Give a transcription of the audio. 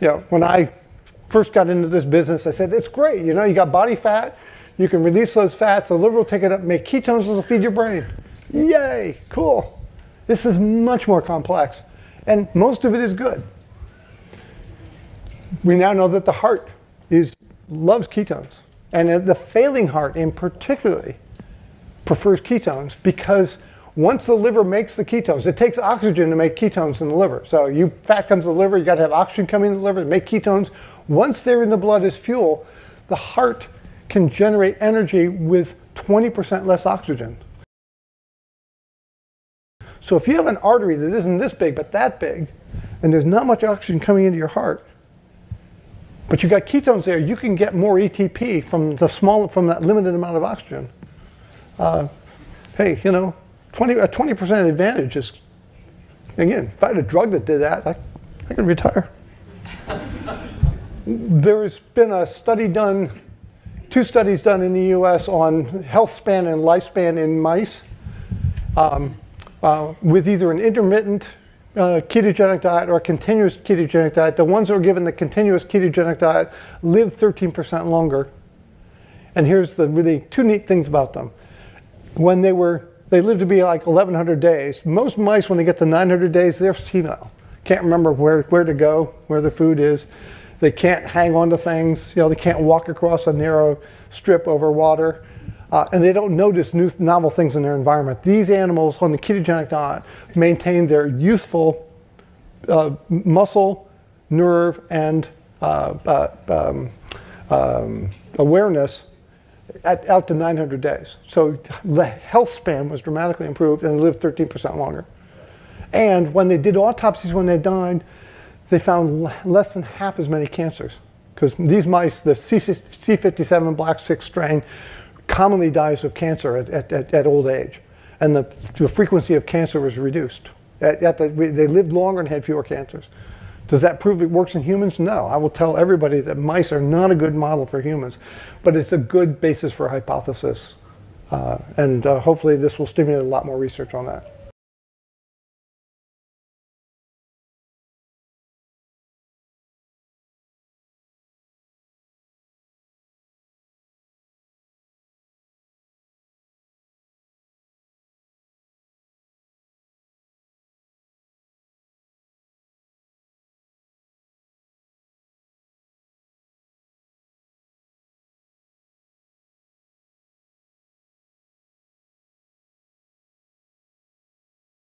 you know, when I first got into this business, I said, it's great. You know, you got body fat, you can release those fats, the liver will take it up, make ketones, will feed your brain. Yay, cool. This is much more complex. And most of it is good. We now know that the heart is, loves ketones. And uh, the failing heart in particularly prefers ketones because once the liver makes the ketones, it takes oxygen to make ketones in the liver. So you fat comes to the liver, you got to have oxygen coming to the liver to make ketones. Once they're in the blood as fuel, the heart can generate energy with 20% less oxygen. So if you have an artery that isn't this big but that big, and there's not much oxygen coming into your heart, but you got ketones there, you can get more ATP from the small from that limited amount of oxygen. Uh, hey, you know, 20, a 20% advantage is, again, if I had a drug that did that, I, I could retire. There's been a study done, two studies done in the US on health span and lifespan in mice um, uh, with either an intermittent uh, ketogenic diet or a continuous ketogenic diet. The ones that were given the continuous ketogenic diet lived 13% longer. And here's the really two neat things about them. When they were they live to be like 1,100 days. Most mice, when they get to 900 days, they're senile. Can't remember where, where to go, where the food is. They can't hang on to things. You know, they can't walk across a narrow strip over water. Uh, and they don't notice new novel things in their environment. These animals on the ketogenic diet maintain their youthful uh, muscle, nerve, and uh, uh um, um, awareness at, out to 900 days. So the health span was dramatically improved and they lived 13% longer. And when they did autopsies when they died, they found less than half as many cancers. Because these mice, the C57 black 6 strain, commonly dies of cancer at, at, at, at old age. And the, the, frequency of cancer was reduced. At, the, they lived longer and had fewer cancers. Does that prove it works in humans? No. I will tell everybody that mice are not a good model for humans, but it's a good basis for a hypothesis. Uh, and uh, hopefully this will stimulate a lot more research on that.